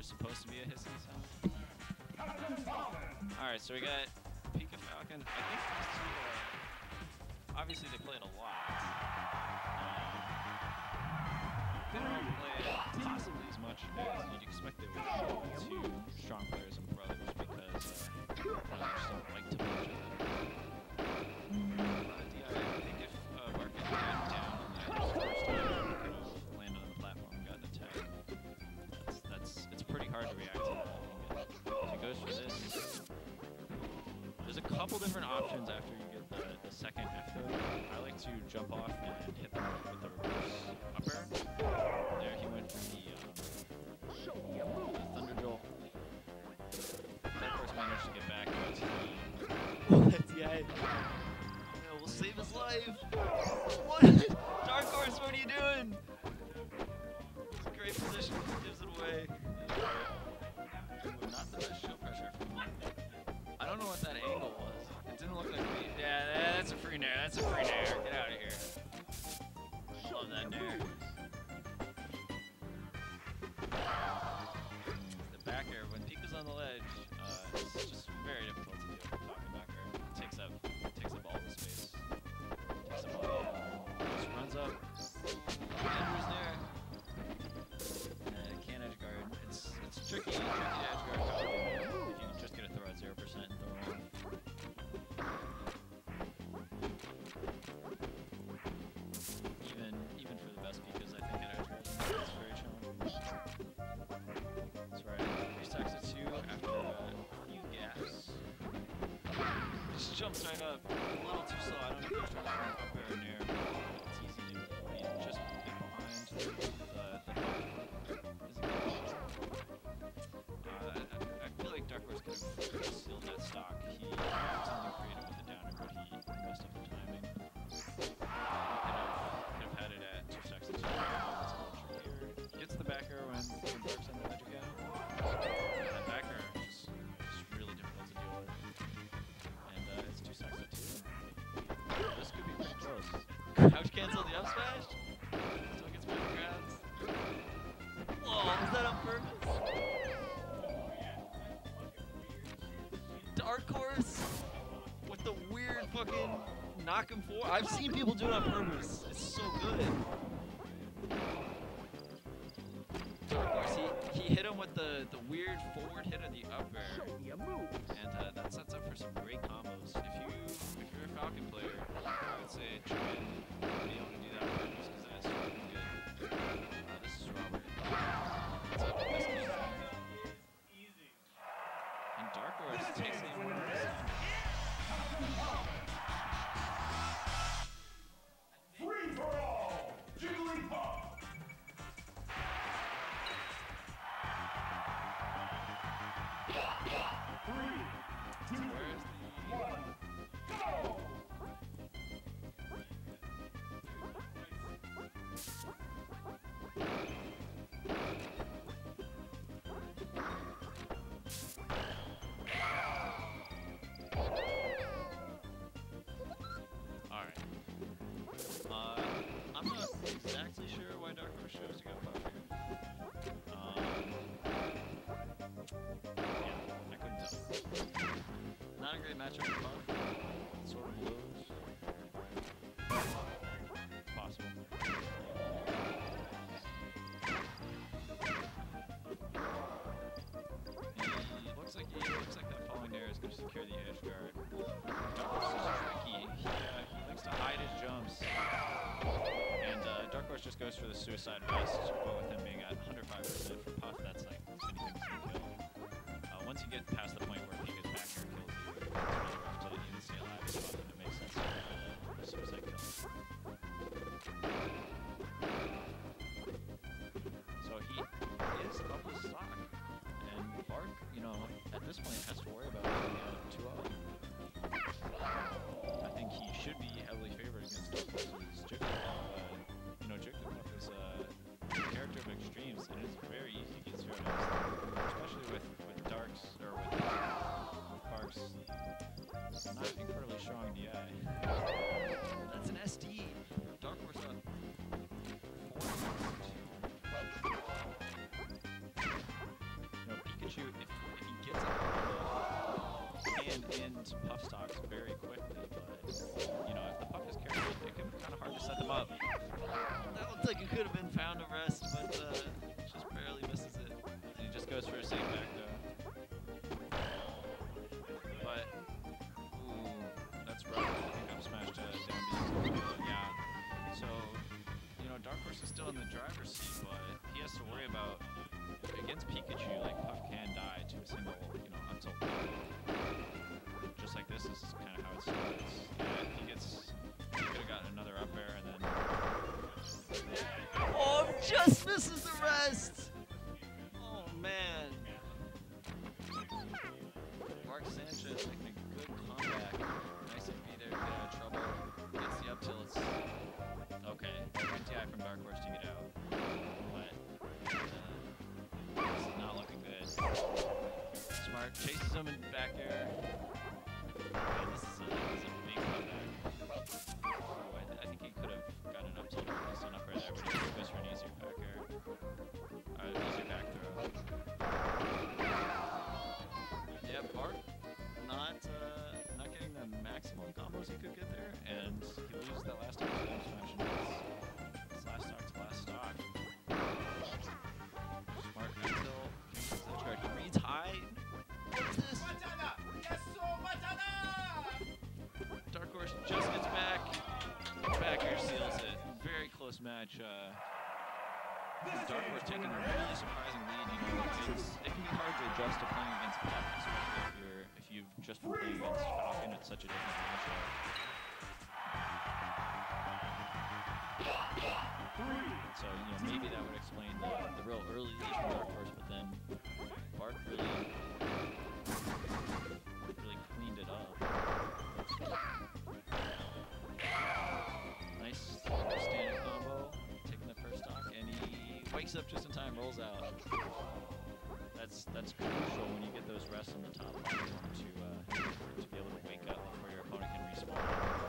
there's supposed to be a hissing sound. Alright, so we got Pika Falcon. I think these two, uh, obviously they played a lot. Um, they don't play possibly as much as you'd expect they would two strong players in different options after you get the, the second F. I like to jump off and hit them with the reverse up air. There he went for the, um, the Thunder Jolt. That course managed to get back, but he... yeah, no, we'll save his life. What? Dark Horse, what are you doing? It's a great position. Gives it away. On the ledge, uh, it's just very difficult to do. Talking back air. It takes up, takes up all the space. Takes up all the, just runs up. Jumps right up. Couch cancel the up smash? Still gets my grabs. Whoa, was that on purpose? Dark Horse with the weird fucking knock him forward. I've seen people do it on purpose. It's so good. Dark Horse, he, he hit him with the, the weird forward hit of the up air. And uh, that sets up for some great combos. If you if you're a Falcon player, just goes for the suicide vest, but with him being at 105% for Puff, that's like anything can kill. Uh, once you get past the point where he gets back here and kills you, it's really rough to even stay alive as and it makes sense to for suicide kill. So he is with stock. And Bark, you know, at this point has to not incredibly strong in the eye. That's an SD. Dark Horse got four. No, Pikachu, if, if he gets up and end puff stocks very quickly, but you know, if the puff is carried, it can be kind of hard to set them up. That looks like it could have been found arrest, but uh, know, Dark Horse is still in the driver's seat, but he has to worry about against Pikachu, like Puff can die to a single, you know, until just like this is kind of how it starts. Yeah, he gets he could have gotten another up air and then Oh just misses the rest! Oh man. Bark Sanchez Smart chases him in back air. Dark taking a really surprising lead. You know, it's, it can be hard to adjust to playing against Puff, especially if you're if you've just been playing against Falcon. It's such a different matchup. So you know maybe that would explain the, the real early lead from Dark Horse, but then Bark really up just in time, rolls out. That's that's crucial when you get those rests on the top to uh, to be able to wake up before your opponent can respawn.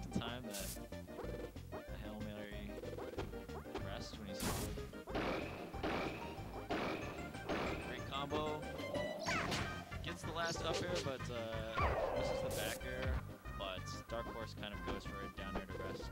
Second time that the Hail Mary rest when he's Great combo. Gets the last up air, but uh, misses the back air. But Dark Horse kind of goes for a down air to rest,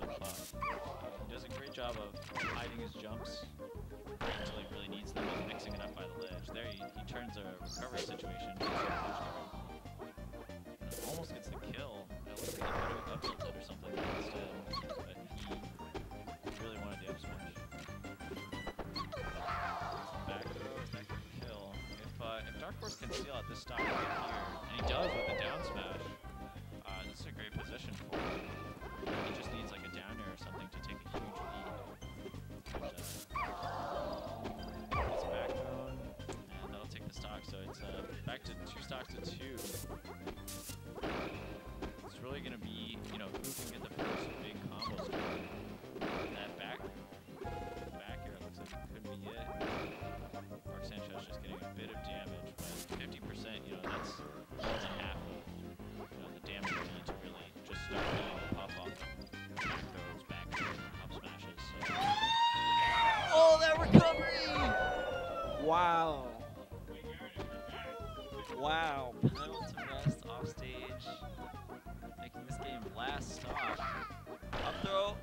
recoveries with. He does a great job of hiding his jumps until he really needs them and mixing it up by the ledge. There, he, he turns a recovery situation almost gets the kill. It looks like he could have up or something instead, but he really wanted the up smash. Back is that kill? If uh, if Dark Horse can steal out this stock right here, and he does with the down smash, uh, this is a great position for him. He just needs like or something to take a huge lead. Uh, thrown, and that'll take the stock. So it's uh, back to two stocks to two. Wow. Wow. Rest off stage, making this game last stock. Up throw,